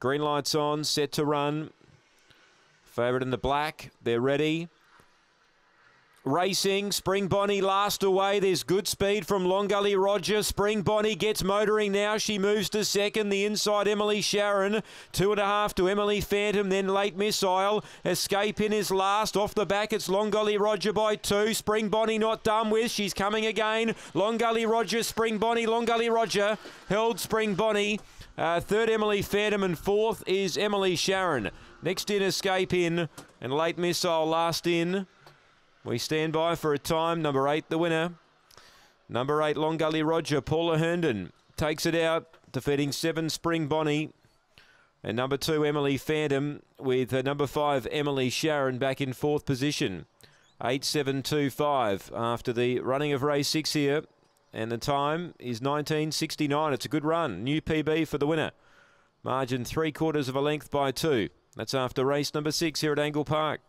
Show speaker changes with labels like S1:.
S1: Green lights on, set to run. Favourite in the black. They're ready. Racing, Spring Bonnie last away. There's good speed from Long Gully Roger. Spring Bonnie gets motoring now. She moves to second. The inside Emily Sharon. Two and a half to Emily Phantom. Then late missile. Escape in is last. Off the back, it's Long Gully Roger by two. Spring Bonnie not done with. She's coming again. Long Gully Roger, Spring Bonnie, Long Gully Roger. Held Spring Bonnie. Uh, third, Emily Phantom. And fourth is Emily Sharon. Next in, Escape in. And late missile last in. We stand by for a time. Number eight, the winner. Number eight, Long Gully Roger. Paula Herndon takes it out, defeating seven, Spring Bonnie. And number two, Emily Phantom, with uh, number five, Emily Sharon, back in fourth position. 8725 after the running of race six here. And the time is 1969. It's a good run. New PB for the winner. Margin three quarters of a length by two. That's after race number six here at Angle Park.